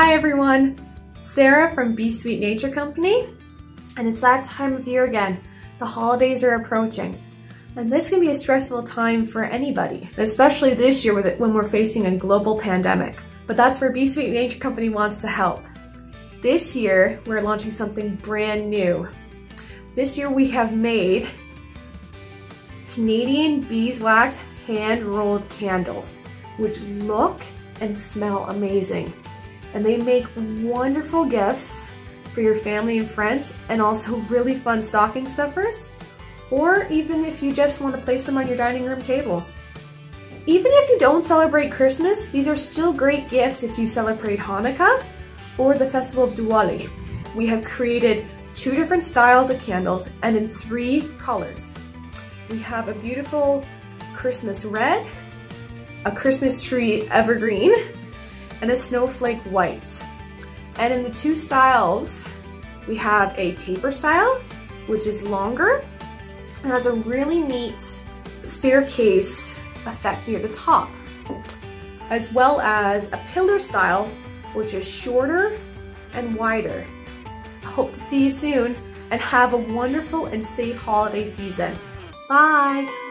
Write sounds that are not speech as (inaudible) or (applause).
Hi everyone, Sarah from Bee Sweet Nature Company, and it's that time of year again. The holidays are approaching, and this can be a stressful time for anybody, especially this year when we're facing a global pandemic. But that's where Bee Sweet Nature Company wants to help. This year, we're launching something brand new. This year we have made Canadian beeswax hand-rolled candles, which look and smell amazing. And they make wonderful gifts for your family and friends and also (laughs) really fun stocking stuffers or even if you just want to place them on your dining room table. Even if you don't celebrate Christmas, these are still great gifts if you celebrate Hanukkah or the festival of Diwali. We have created two different styles of candles and in three colors. We have a beautiful Christmas red, a Christmas tree evergreen, and a snowflake white. And in the two styles, we have a taper style, which is longer and has a really neat staircase effect near the top, as well as a pillar style, which is shorter and wider. I hope to see you soon and have a wonderful and safe holiday season. Bye!